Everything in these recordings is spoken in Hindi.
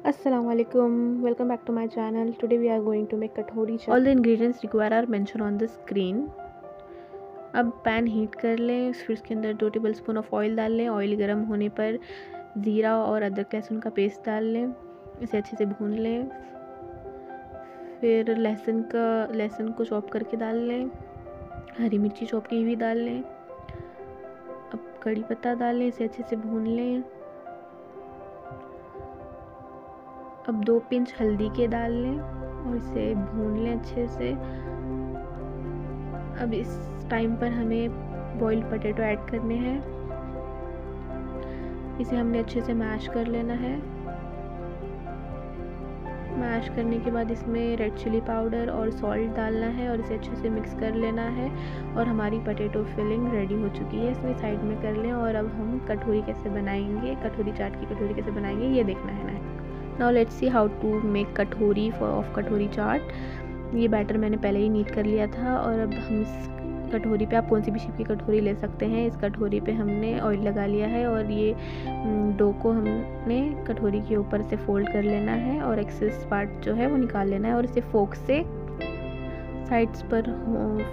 Assalamu alaikum. Welcome back to my channel. Today we are going to make kathori chaat. All the ingredients required are mentioned on the. अब पैन हीट कर लें, फिर उसके अंदर दो टेबल स्पून ऑफ़ ऑयल डाल लें ऑयल गर्म होने पर ज़ीरा और अदरक लहसुन का पेस्ट डाल लें इसे अच्छे से भून लें फिर लहसुन का, लहसुन को चॉप करके डाल लें हरी मिर्ची चॉप की हुई डाल लें अब कड़ी पत्ता डाल लें इसे अच्छे से भून लें अब दो पिंच हल्दी के डाल लें और इसे भून लें अच्छे से। अब इस टाइम पर हमें बॉइल्ड पटेटो ऐड करने हैं। इसे हमने अच्छे से मैश कर लेना है। मैश करने के बाद इसमें रेड चिली पाउडर और सॉल्ट डालना है और इसे अच्छे से मिक्स कर लेना है और हमारी पटेटो फिलिंग रेडी हो चुकी है। इसमें साइड में कर लें और अब हम कटोरी कैसे बनाएँगे, कटोरी चाट की कटोरी कैसे बनाएँगे, ये देखना है। ना now let's see how to make katori of katori chaat ये बैटर मैंने पहले ही नीट कर लिया था और अब हम इस कटोरी पे, आप कौन सी भी शेप की कटोरी ले सकते हैं, इस कटोरी पे हमने ऑयल लगा लिया है और ये डो को हमने कटोरी के ऊपर से फोल्ड कर लेना है और एक्सेस पार्ट जो है वो निकाल लेना है और इसे फोक से साइड्स पर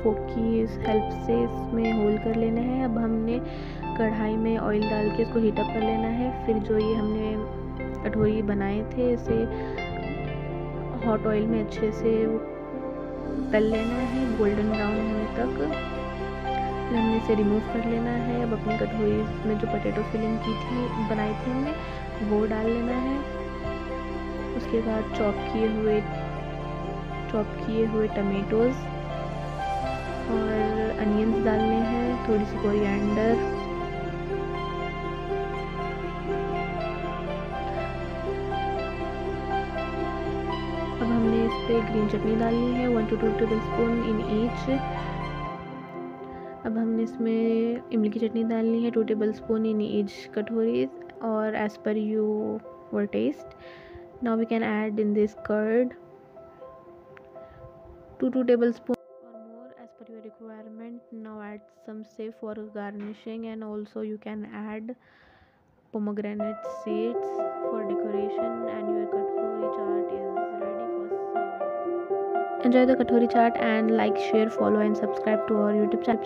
फोक की हेल्प से इसमें होल कर लेना है। अब हमने कढ़ाई में ऑयल डाल के इसको हीटअप कर लेना है। फिर जो ये हमने कटोरी बनाए थे, इसे हॉट ऑयल में अच्छे से तल लेना है गोल्डन ब्राउन होने तक। हमने इसे रिमूव कर लेना है। अब अपनी कटोरी में जो पोटैटो फिलिंग की थी, बनाई थी हमने, वो डाल लेना है। उसके बाद चॉप किए हुए चॉप किए हुए टमेटोज़ और अनियंस डालने हैं, थोड़ी सी कोरिएंडर पे ग्रीन चटनी डालनी है one two two tablespoon in each अब हमने इसमें इमली की चटनी डालनी है two tablespoon in each katori, और as per your taste now we can add in this curd two two tablespoon requirement now add some sev for garnishing and also you can add pomegranate seeds for decoration, and your cut for each art Enjoy the Kathori chart and like, share, follow and subscribe to our YouTube channel.